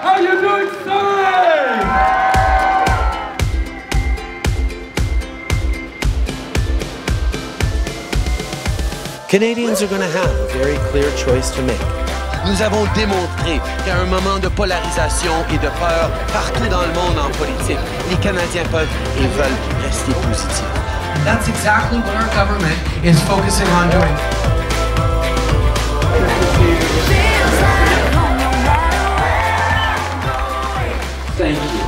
How you doing, Sully? Canadians are going to have a very clear choice to make. Nous avons démontré qu'à un moment de polarisation et de peur partout dans le monde en politique, les Canadiens peuvent et veulent rester positifs. That's exactly what our government is focusing on doing. Thank you.